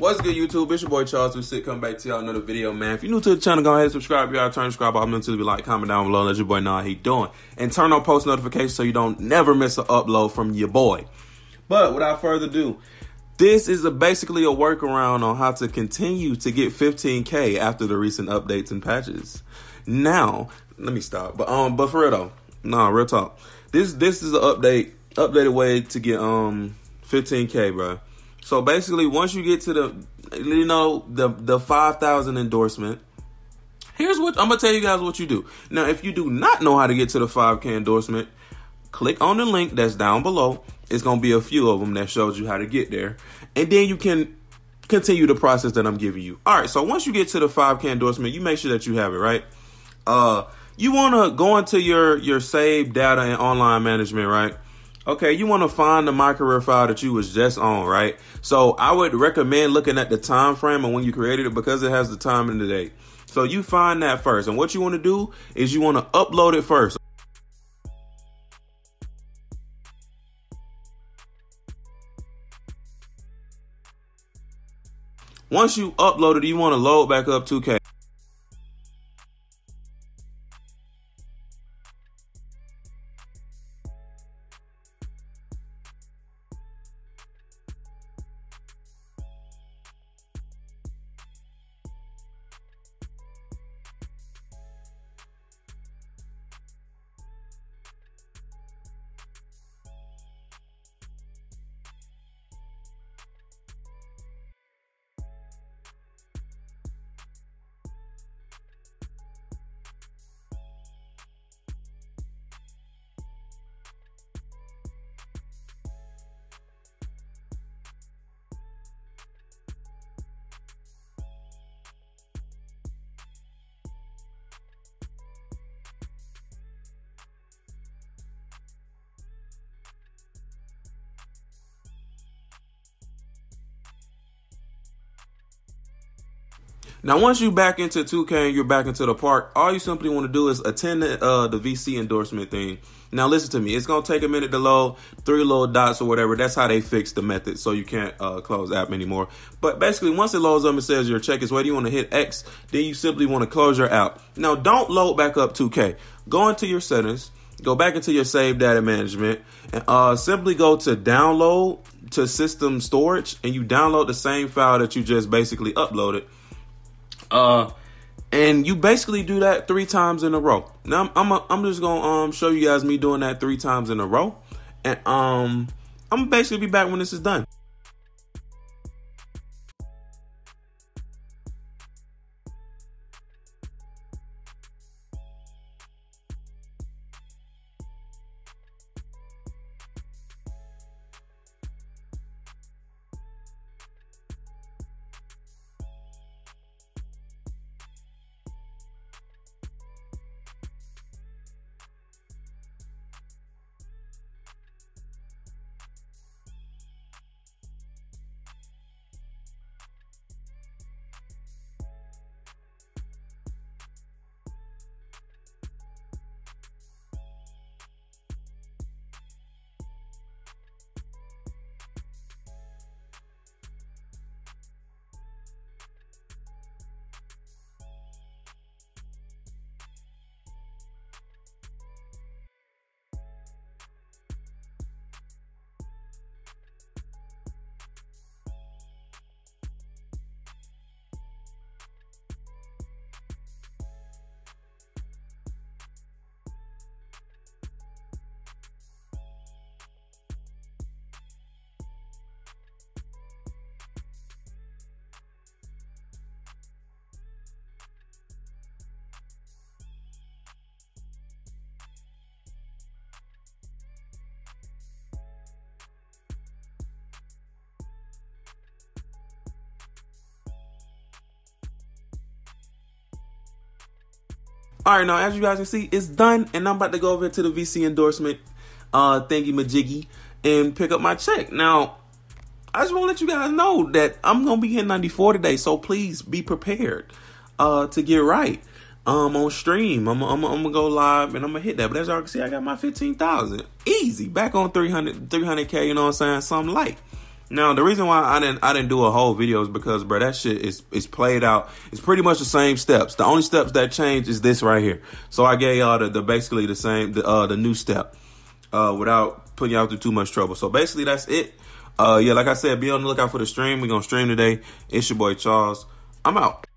What's good, YouTube? It's your boy Charles We sit coming back to y'all another video, man. If you're new to the channel, go ahead and subscribe. Y'all turn subscribe button until you like, comment down below, let your boy know how he doing. And turn on post notifications so you don't never miss an upload from your boy. But without further ado, this is a, basically a workaround on how to continue to get 15k after the recent updates and patches. Now, let me stop. But um, but for real though, nah, real talk. This this is an update, updated way to get um 15k, bro. So basically, once you get to the, you know, the the five thousand endorsement, here's what I'm gonna tell you guys what you do. Now, if you do not know how to get to the five k endorsement, click on the link that's down below. It's gonna be a few of them that shows you how to get there, and then you can continue the process that I'm giving you. All right. So once you get to the five k endorsement, you make sure that you have it right. Uh, you wanna go into your your saved data and online management, right? Okay, you want to find the my career file that you was just on, right? So I would recommend looking at the time frame and when you created it because it has the time and the date. So you find that first, and what you want to do is you want to upload it first. Once you upload it, you want to load back up 2K. Now, once you back into 2K and you're back into the park, all you simply want to do is attend the, uh, the VC endorsement thing. Now, listen to me. It's going to take a minute to load, three little dots or whatever. That's how they fix the method so you can't uh, close app anymore. But basically, once it loads up and says your check is ready, you want to hit X. Then you simply want to close your app. Now, don't load back up 2K. Go into your settings, go back into your save data management, and uh, simply go to download to system storage, and you download the same file that you just basically uploaded uh, and you basically do that three times in a row. Now I'm I'm, I'm just gonna um show you guys me doing that three times in a row, and um I'm basically be back when this is done. All right, now as you guys can see, it's done, and I'm about to go over to the VC endorsement uh thingy majiggy and pick up my check. Now, I just want to let you guys know that I'm gonna be hitting 94 today, so please be prepared uh to get right. Um, on stream, I'm, I'm, I'm gonna go live and I'm gonna hit that. But as y'all can see, I got my 15,000 easy back on 300 300k. You know what I'm saying? Something light. Now the reason why I didn't I didn't do a whole video is because bro that shit is is played out. It's pretty much the same steps. The only steps that change is this right here. So I gave y'all the, the basically the same the uh the new step uh without putting y'all through too much trouble. So basically that's it. Uh yeah, like I said, be on the lookout for the stream. We're gonna stream today. It's your boy Charles. I'm out.